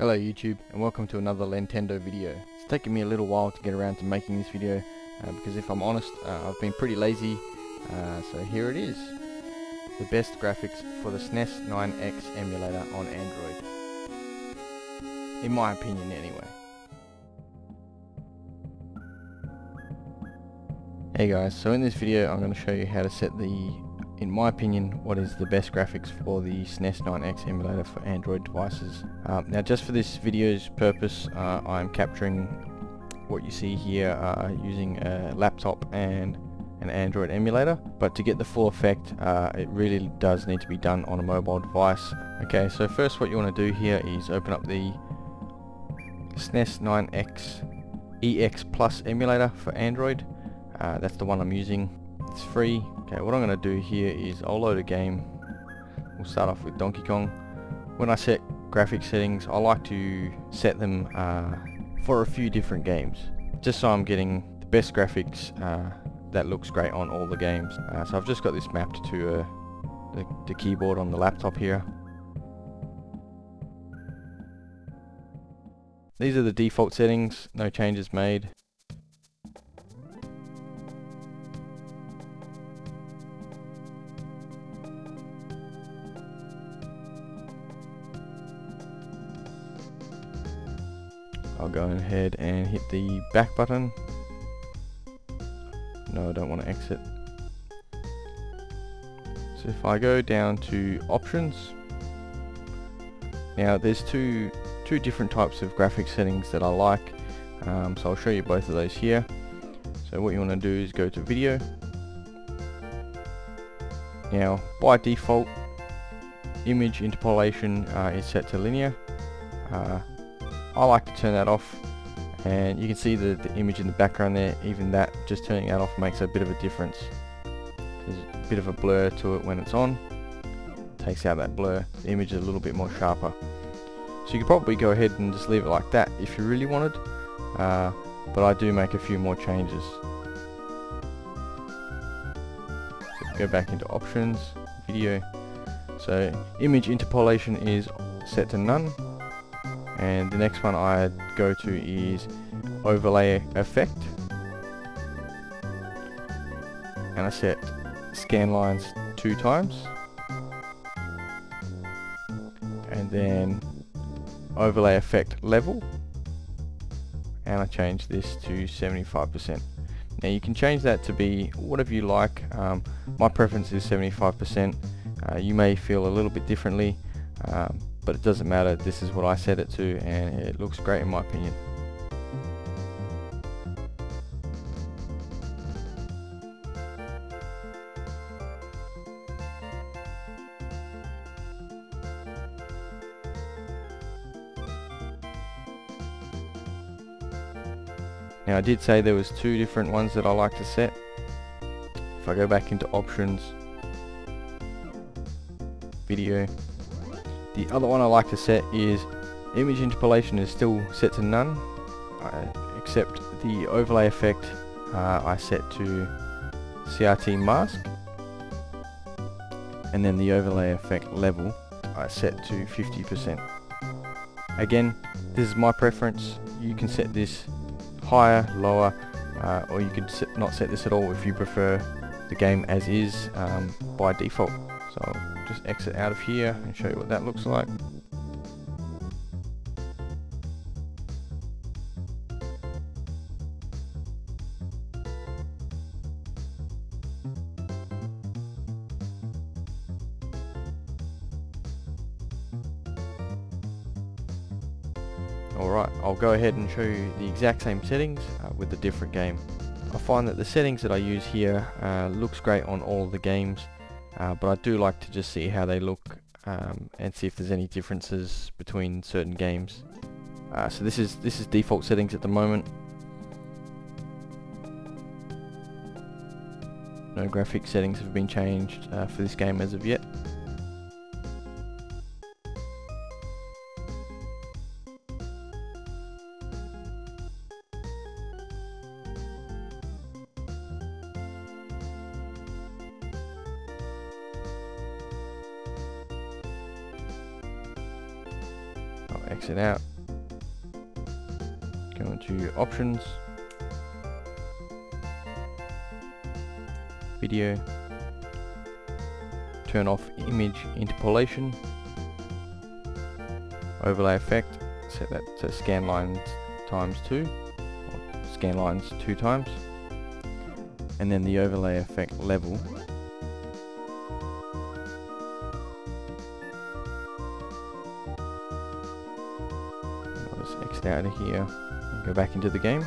Hello YouTube and welcome to another Nintendo video. It's taken me a little while to get around to making this video uh, because if I'm honest uh, I've been pretty lazy uh, so here it is. The best graphics for the SNES 9X emulator on Android. In my opinion anyway. Hey guys, so in this video I'm going to show you how to set the in my opinion, what is the best graphics for the SNES 9X emulator for Android devices. Um, now just for this video's purpose, uh, I'm capturing what you see here uh, using a laptop and an Android emulator, but to get the full effect, uh, it really does need to be done on a mobile device. Okay, so first what you want to do here is open up the SNES 9X EX Plus emulator for Android. Uh, that's the one I'm using. It's free, Okay, what I'm going to do here is I'll load a game. We'll start off with Donkey Kong. When I set graphic settings, I like to set them uh, for a few different games, just so I'm getting the best graphics uh, that looks great on all the games. Uh, so I've just got this mapped to uh, the, the keyboard on the laptop here. These are the default settings, no changes made. I'll go ahead and hit the back button. No, I don't want to exit. So if I go down to options, now there's two two different types of graphic settings that I like. Um, so I'll show you both of those here. So what you want to do is go to video. Now by default, image interpolation uh, is set to linear. Uh, I like to turn that off and you can see the, the image in the background there even that just turning that off makes a bit of a difference. There's a bit of a blur to it when it's on. Takes out that blur. The image is a little bit more sharper. So you could probably go ahead and just leave it like that if you really wanted uh, but I do make a few more changes. So go back into options video. So image interpolation is set to none and the next one I go to is overlay effect. And I set scan lines two times. And then overlay effect level. And I change this to 75% now you can change that to be whatever you like. Um, my preference is 75% uh, you may feel a little bit differently. Um, but it doesn't matter this is what I set it to and it looks great in my opinion Now I did say there was two different ones that I like to set. If I go back into options, video, the other one I like to set is image interpolation is still set to none, uh, except the overlay effect uh, I set to CRT mask, and then the overlay effect level I set to 50%. Again, this is my preference. You can set this higher, lower, uh, or you could not set this at all if you prefer the game as is um, by default. So I'll just exit out of here and show you what that looks like. Alright, I'll go ahead and show you the exact same settings uh, with the different game. I find that the settings that I use here uh, looks great on all the games uh, but I do like to just see how they look um, and see if there's any differences between certain games. Uh, so this is this is default settings at the moment. No graphic settings have been changed uh, for this game as of yet. Exit out. Go into options, video, turn off image interpolation, overlay effect, set that to scan lines times 2, or scan lines 2 times, and then the overlay effect level out of here and go back into the game.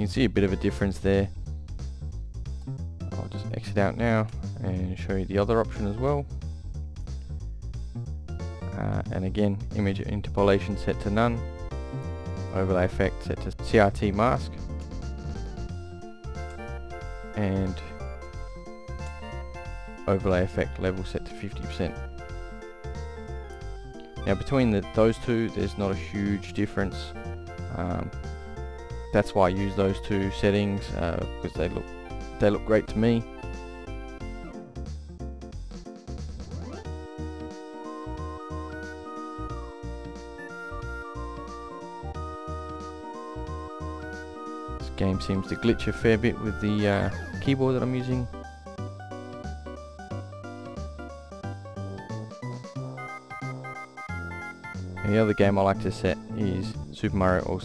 You can see a bit of a difference there. I'll just exit out now and show you the other option as well. Uh, and again, image interpolation set to none. Overlay effect set to CRT mask. And overlay effect level set to 50%. Now between the, those two, there's not a huge difference. Um, that's why I use those two settings uh, because they look they look great to me. This game seems to glitch a fair bit with the uh, keyboard that I'm using. The other game I like to set is Super Mario All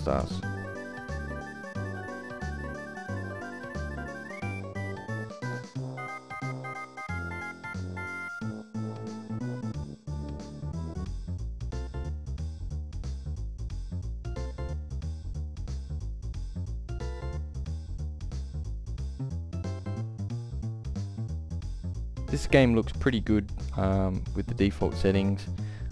This game looks pretty good um, with the default settings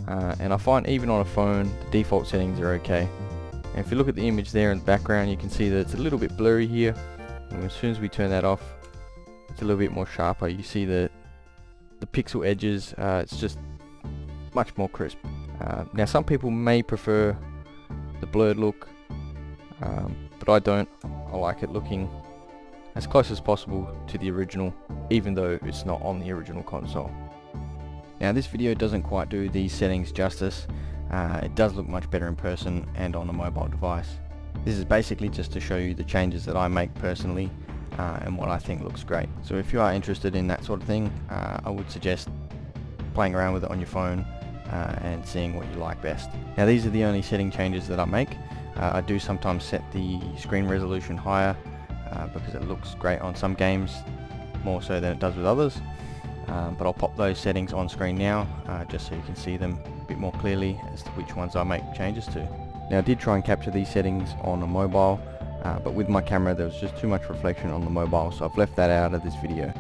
uh, and I find even on a phone the default settings are okay. And if you look at the image there in the background you can see that it's a little bit blurry here and as soon as we turn that off it's a little bit more sharper. You see the, the pixel edges, uh, it's just much more crisp. Uh, now some people may prefer the blurred look um, but I don't. I like it looking as close as possible to the original even though it's not on the original console. Now this video doesn't quite do these settings justice, uh, it does look much better in person and on a mobile device. This is basically just to show you the changes that I make personally uh, and what I think looks great. So if you are interested in that sort of thing, uh, I would suggest playing around with it on your phone uh, and seeing what you like best. Now these are the only setting changes that I make. Uh, I do sometimes set the screen resolution higher uh, because it looks great on some games more so than it does with others. Um, but I'll pop those settings on screen now uh, just so you can see them a bit more clearly as to which ones I make changes to. Now I did try and capture these settings on a mobile uh, but with my camera there was just too much reflection on the mobile so I've left that out of this video.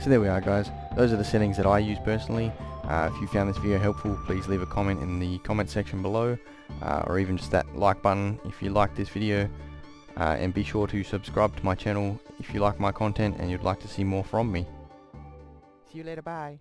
So there we are guys, those are the settings that I use personally. Uh, if you found this video helpful please leave a comment in the comment section below uh, or even just that like button if you like this video uh, and be sure to subscribe to my channel if you like my content and you'd like to see more from me. See you later, bye.